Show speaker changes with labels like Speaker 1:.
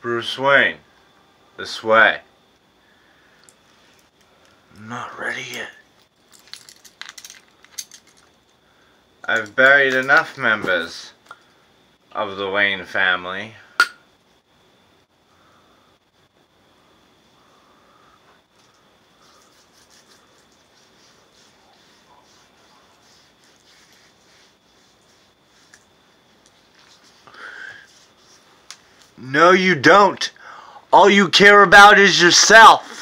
Speaker 1: Bruce Wayne, this way.
Speaker 2: I'm not ready yet.
Speaker 1: I've buried enough members of the Wayne family.
Speaker 2: No, you don't. All you care about is yourself.